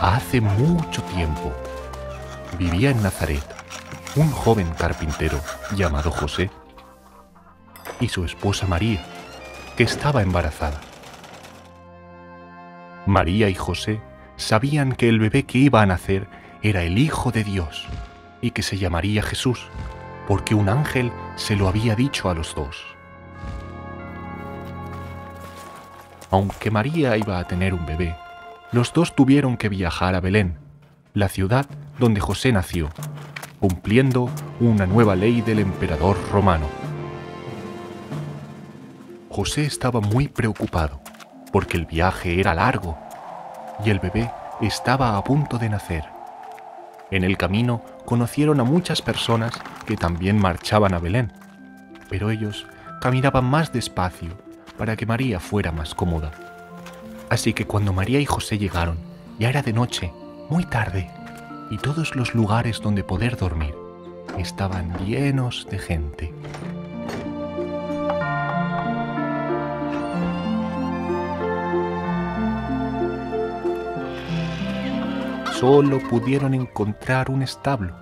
Hace mucho tiempo vivía en Nazaret un joven carpintero llamado José y su esposa María, que estaba embarazada. María y José sabían que el bebé que iba a nacer era el Hijo de Dios y que se llamaría Jesús, porque un ángel se lo había dicho a los dos. Aunque María iba a tener un bebé, los dos tuvieron que viajar a Belén, la ciudad donde José nació, cumpliendo una nueva ley del emperador romano. José estaba muy preocupado porque el viaje era largo y el bebé estaba a punto de nacer. En el camino conocieron a muchas personas que también marchaban a Belén, pero ellos caminaban más despacio para que María fuera más cómoda. Así que cuando María y José llegaron, ya era de noche, muy tarde, y todos los lugares donde poder dormir estaban llenos de gente. Solo pudieron encontrar un establo.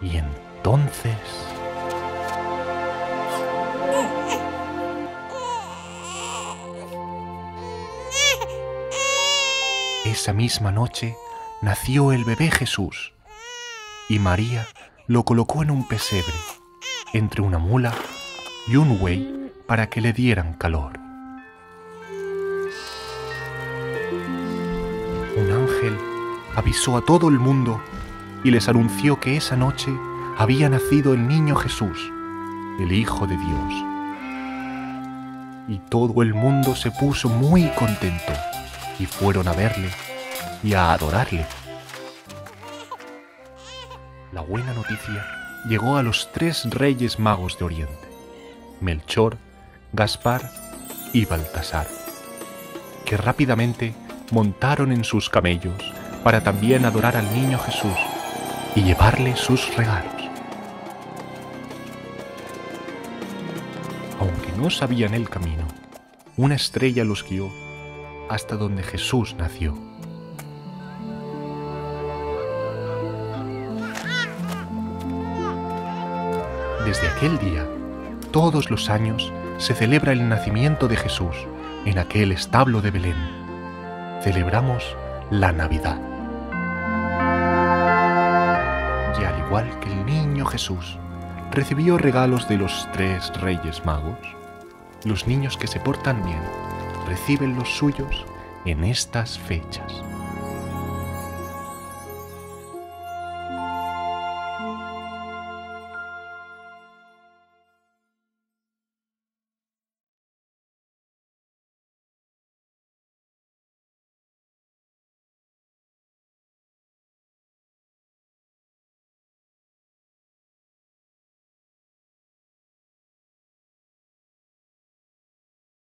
Y entonces... Esa misma noche nació el bebé Jesús y María lo colocó en un pesebre entre una mula y un buey para que le dieran calor. Un ángel avisó a todo el mundo y les anunció que esa noche había nacido el niño Jesús, el Hijo de Dios. Y todo el mundo se puso muy contento y fueron a verle y a adorarle. La buena noticia llegó a los tres reyes magos de Oriente, Melchor, Gaspar y Baltasar, que rápidamente montaron en sus camellos para también adorar al niño Jesús y llevarle sus regalos. Aunque no sabían el camino, una estrella los guió hasta donde Jesús nació. Desde aquel día, todos los años, se celebra el nacimiento de Jesús en aquel establo de Belén. Celebramos la Navidad. Y al igual que el niño Jesús recibió regalos de los tres reyes magos, los niños que se portan bien reciben los suyos en estas fechas.